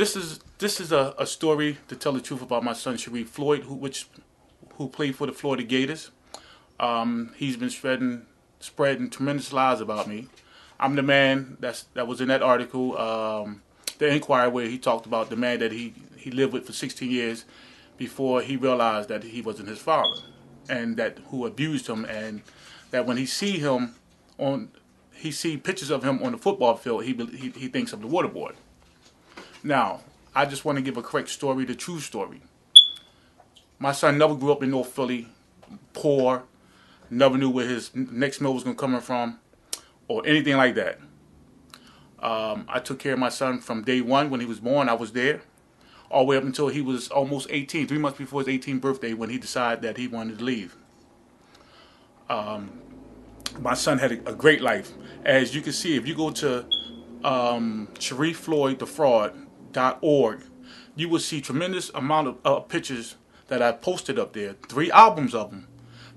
this is this is a, a story to tell the truth about my son Sharrif Floyd, who which who played for the Florida Gators. Um, he's been spreading spreading tremendous lies about me. I'm the man that's that was in that article, um, the Inquirer, where he talked about the man that he he lived with for 16 years before he realized that he wasn't his father, and that who abused him, and that when he see him on he see pictures of him on the football field, he he, he thinks of the water boy. Now, I just want to give a correct story, the true story. My son never grew up in North Philly, poor, never knew where his next meal was going to come from, or anything like that. Um, I took care of my son from day one when he was born. I was there all the way up until he was almost 18, three months before his 18th birthday, when he decided that he wanted to leave. Um, my son had a, a, great life. As you can see, if you go to um, Sharrif Floyd the Fraud org, you will see tremendous amount of uh, pictures that I posted up there. Three albums of them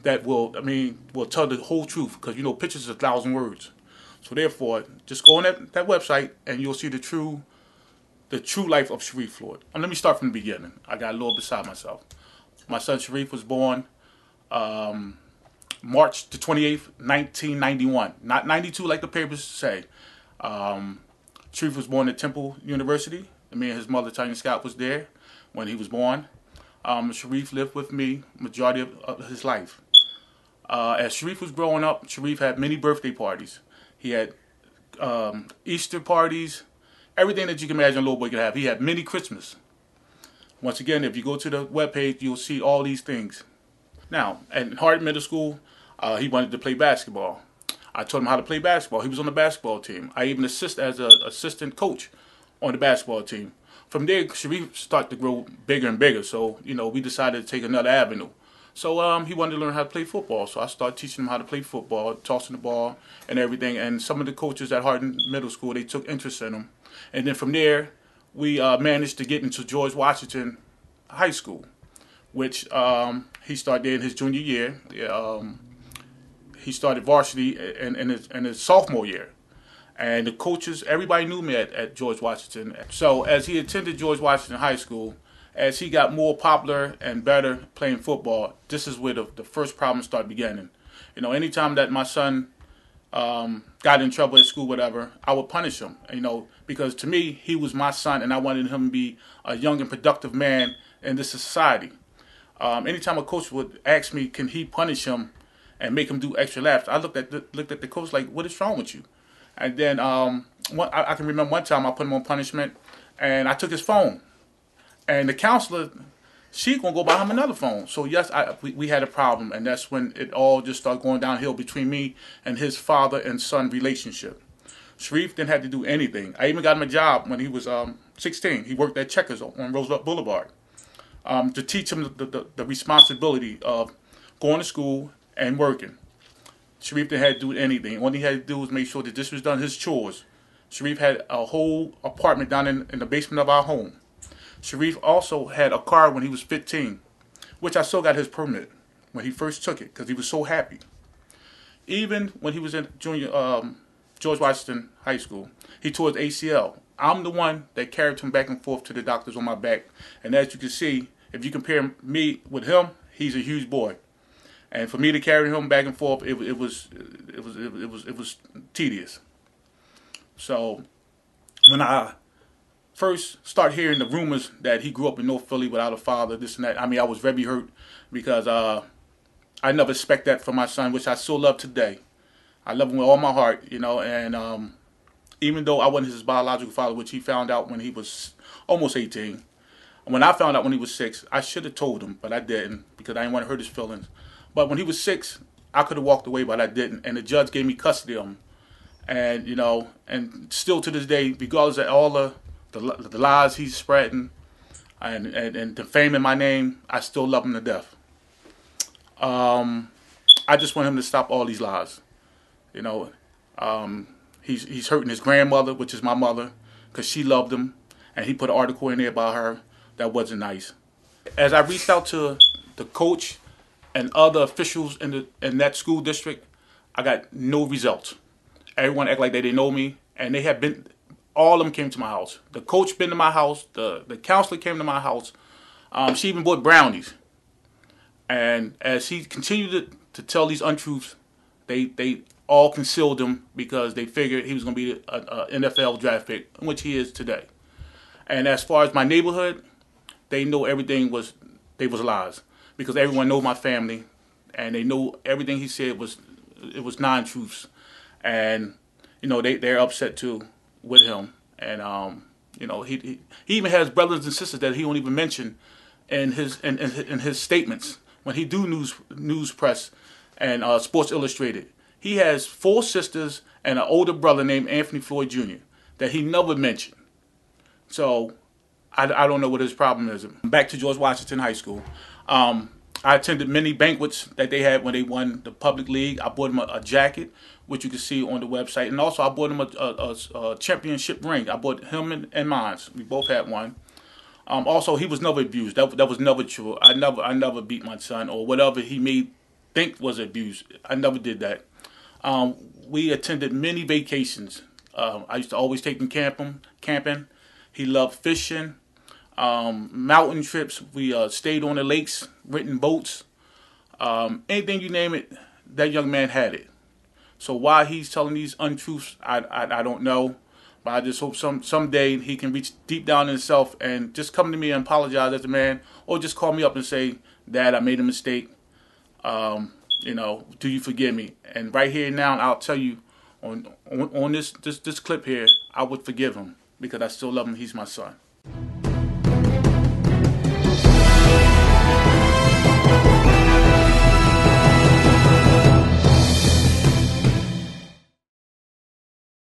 that will, I mean, will tell the whole truth because you know pictures is a thousand words. So therefore, just go on that, that website and you'll see the true, the true life of Sharrif Floyd. And let me start from the beginning. I got a little beside myself. My son Sharrif was born um, March the 28th, 1991. Not 92 like the papers say. Um, Sharrif was born at Temple University. Me and his mother, Tanya Scott, was there when he was born. Um, Sharrif lived with me majority of, of his life. Uh, as Sharrif was growing up, Sharrif had many birthday parties. He had um, Easter parties, everything that you can imagine a little boy could have. He had many Christmas. Once again, if you go to the webpage, you'll see all these things. Now, at Harding Middle School, uh, he wanted to play basketball. I taught him how to play basketball. He was on the basketball team. I even assist as an assistant coach on the basketball team. From there, Sharrif started to grow bigger and bigger. So, you know, we decided to take another avenue. So um, he wanted to learn how to play football. So I started teaching him how to play football, tossing the ball and everything. And some of the coaches at Harding Middle School, they took interest in him. And then from there, we uh, managed to get into George Washington High School, which um, he started in his junior year. Um, he started varsity in, in, his, in his sophomore year. And the coaches, everybody knew me at, at George Washington. So as he attended George Washington High School, as he got more popular and better playing football, this is where the, the first problems start beginning. You know, anytime that my son um, got in trouble at school, whatever, I would punish him. You know, because to me, he was my son, and I wanted him to be a young and productive man in this society. Um, anytime a coach would ask me, can he punish him and make him do extra laps, I looked at the, looked at the coach like, what is wrong with you? And then um, one, I, I, can remember one time I put him on punishment, and I took his phone, and the counselor, she gonna go buy him another phone. So yes, I, we, we had a problem, and that's when it all just started going downhill between me and his father and son relationship. Sharrif didn't have to do anything. I even got him a job when he was um, 16. He worked at Checkers on Roosevelt Boulevard um, to teach him the, the, the responsibility of going to school and working. Sharrif didn't have to do anything. All he had to do was make sure that this was done, his chores. Sharrif had a whole apartment down in, in the basement of our home. Sharrif also had a car when he was 15, which I still got his permit when he first took it because he was so happy. Even when he was in junior um, George Washington High School, he tore his ACL. I'm the one that carried him back and forth to the doctors on my back. And as you can see, if you compare me with him, he's a huge boy and for me to carry him back and forth, it, it was it was it was it was tedious. So when I first start hearing the rumors that he grew up in North Philly without a father, this and that, I mean, I was very hurt because uh, I never expect that from my son, which I still love today. I love him with all my heart, you know, and um, even though I wasn't his biological father, which he found out when he was almost 18, when I found out when he was six, I should have told him, but I didn't because I didn't want to hurt his feelings. But when he was six, I could have walked away, but I didn't. And the judge gave me custody of him. And, you know, and still to this day, regardless of all the, the, the lies he's spreading and, and, and defaming my name, I still love him to death. Um, I just want him to stop all these lies. You know, um, he's, he's hurting his grandmother, which is my mother, because she loved him. And he put an article in there about her that wasn't nice. As I reached out to the coach and other officials in the in that school district, I got no results. Everyone act like they didn't know me, and they have been all of them came to my house. The coach been to my house. The the counselor came to my house. Um, she even bought brownies. And as he continued to, to tell these untruths, they they all concealed him because they figured he was going to be an NFL draft pick, which he is today. And as far as my neighborhood, they know everything was they was lies because everyone know my family, and they know everything he said was it was non-truths, and you know they they're upset too with him, and um you know he he, he even has brothers and sisters that he won't even mention in his in, in, in his statements when he do news news press and uh, Sports Illustrated. He has four sisters and an older brother named Anthony Floyd Jr. that he never mentioned. So I, I don't know what his problem is. Back to George Washington High School. Um, I attended many banquets that they had when they won the public league. I bought him a, a jacket, which you can see on the website, and also I bought him a, a, a championship ring. I bought him and, and mine. We both had one. Um, also, he was never abused. That, that was never true. I never I never beat my son or whatever he may think was abuse. I never did that. Um, we attended many vacations. Um, I used to always take him camping. Camping. He loved fishing um, mountain trips. We uh, stayed on the lakes, renting boats. Um, anything you name it, that young man had it. So why he's telling these untruths, I, I, I don't know. But I just hope some someday he can reach deep down in himself and just come to me and apologize as a man, or just call me up and say, "Dad, I made a mistake. Um, you know, do you forgive me?" And right here now, I'll tell you on on, on this, this this clip here, I would forgive him because I still love him. He's my son.